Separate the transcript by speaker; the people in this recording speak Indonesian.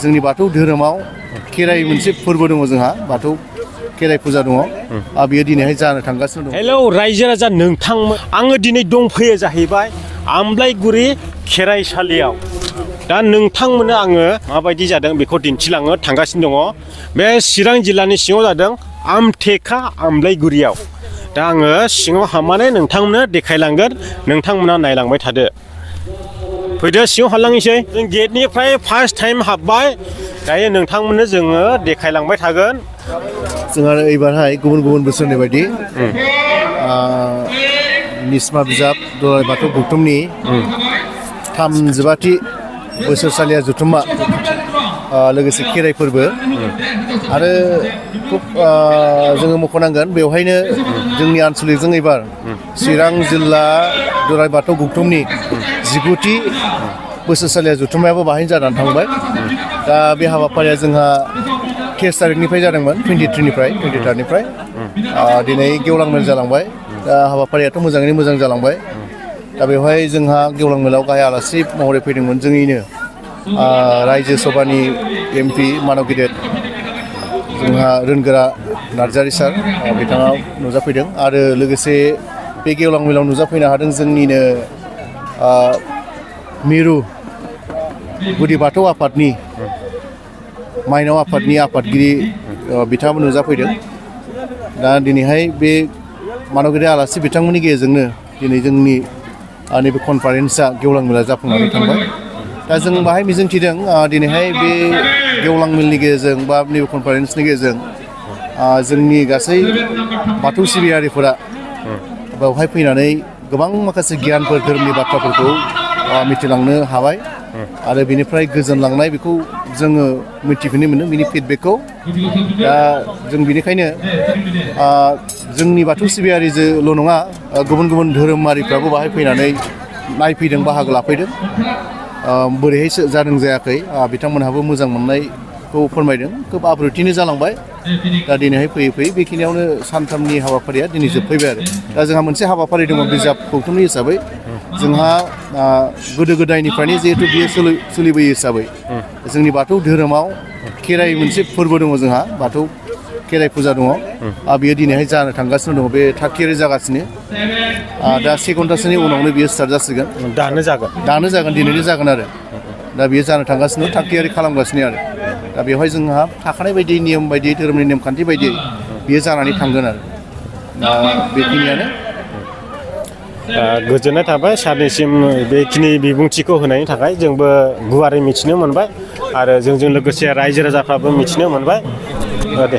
Speaker 1: जोंनि बाथौ धोरोमाव खेराइ मोनसे फोरबो दङ जोंहा बाथौ खेराइ फुजा दङ आरो बियो दिनैहाय जानो थांगासिनो दं
Speaker 2: हेलौ रायजो राजा नोंथांमोन आङो दिनै दंफैयो जाहैबाय आमलाइगुरि खेराइसालियाव दा नोंथांमोननो आङो माबायदि जादों बेखौ दिन्थिलाङो थांगासिनो दङ बे चिरां जिल्लानि सिङाव जादों आमथेखा आमलाइगुरियाव दा आङो सिङाव हाबनानै नोंथांमोननो देखायलांगोन नोंथांमोना नायलांबाय थादो फैदो सिङाव हाल्लांनोसै जों गेटनिफ्राय फार्स्ट टाइम हाबबाय दायो नोंथांमोननो जोङो देखायलांबाय थागोन
Speaker 1: जों आरो एबारहाय गुबुन गुबुन बोसोरनि बायदि निस्मा बिजाब दलाय बाथौ गौतमनि थामजिबाथि बोसोरसालिया जथुम्मा लोगोसे खेराइ फोरबो आरो खुब जोङो मख'नांगोन बेवहायनो जोंनि आनसलिकजों एबार चिरां जिल्ला दुराय बाथौ गौथुमनि जिगुथि बोसोरसालिया जथुम्मायाबो बाहायनो जानानै थांबाय दा बे हाबाफारिया जोंहा केस तारिखनिफ्राय जादोंमोन टुवेन्टिथ्रिनिफ्राय टुवेन्टिथारनिफ्राय दिनै गेवलां मेल जालांबाय दा हाबाफारियाथ' मोजाङैनो मोजां जालांबाय दा बेवहाय जोंहा गेवलां मेलाव गाहाय आलासि महरै फैदोंमोन जोंनिनो rajasobani MP Manokidet jungha rengera narjari sar bitanga nuja phidang aro legese PG ulang milang nuja phina hadang jungni ne miru budi batowa patni mainowa patni apatgiri bitanga nuja phidang dan dini hai be manokide alasi bitangmuni gejengne dini jungni ani be conference a geulang milang japungani thambai Da jeng bahay mi jeng chidang dini hai bi geulang mil ni ge jeng ba ni conference ni ge jeng jeng ni batu sibiyari fura ba bahay pui na nei gobang makase gyan pur dharm ni batta pur ko mitilang ne hawai ada bini prai gezen lang nai biko jeng miti pini mina mini feedback ko da jeng bini kai ne jeng ni batu sibiyari je lo nonga gobun gobun dharm mari prabu bahay pui na nei Naipi dan bahagia lapai बोरैहाय जादों जायाखै। बिथांमोनहाबो मोजां मोननायखौ फोरमायदों। खोब जालांबाय। दा दिनैहाय फैयै फैयै बेखिनियावनो सानथामनि हाबाफारिया दिनै जोबफैबाय आरो। दा जोंहा मोनसे हाबाफारि दङ, बिजाब गौथुमनि हिसाबै। जोंहा गोदो गोदायनिफ्रायनो जिहेथु बियो सोलि- सोलिबोयो हिसाबै। जोंनि बाथौ धोरोमाव खेराइ मोनसे फोरबो दङ जोंहा, बाथौ खेराइ फुजा दङ बियो दिनैहाय जानो थांगासिनो दङ बे थाग थियारि जागासिनो दा से घन्टासोनि उनावनो बियो स्टार्ट जासिगोन
Speaker 2: दानो जागोन
Speaker 1: दानो जागोन दिनैनो जागोन आरो दा बियो जानो थांगासिनो थाग थियारि खालामगासिनो आरो दा बेवहाय जोंहा थाखानाय बायदि नियम बायदि धोरोमनि नेमखान्थि बायदियै बियो जानानै थांगोन आरो दा बेखिनियानो
Speaker 2: गोजोननाय थाबाय सारनिसिम बेखिनि बिबुंथिखौ होनायनि थाखाय जोंबो गुवारै मिथिनो मोनबाय आरो जोंजों लोगोसे रायजो राजाफ्राबो मिथिनो मोनबाय दे